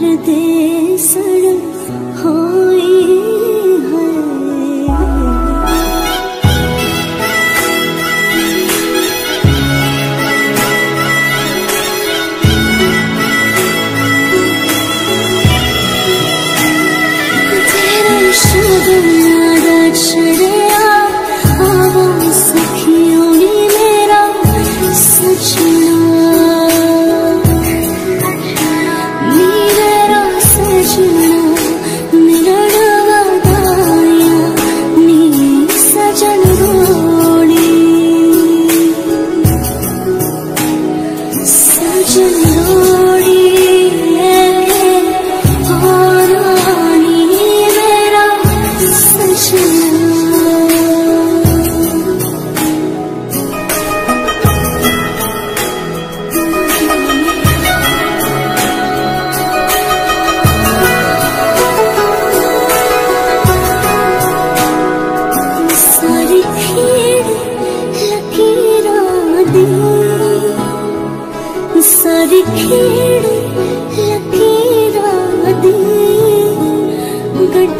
दे sir हो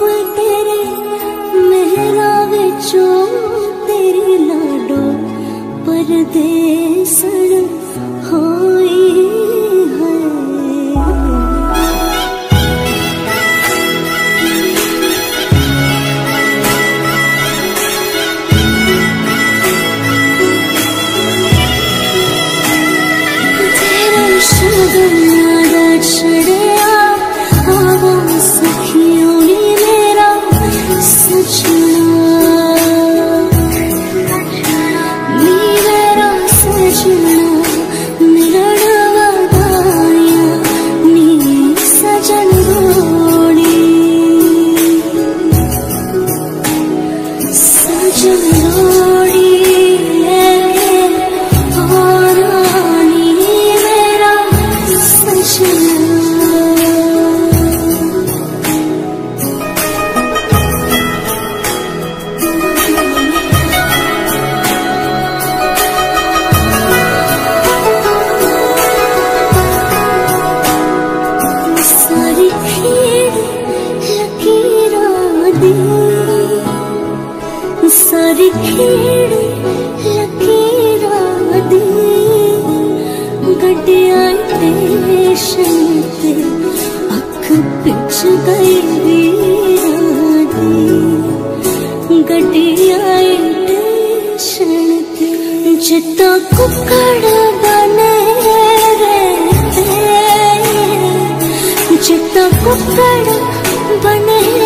तेरे मेरा वे च ते लाडो हो मारी दी गड्डिया पेशंत अख गई दी गड्डिया पेशंत कुकड़ बने रहते जिता कुकड़ बने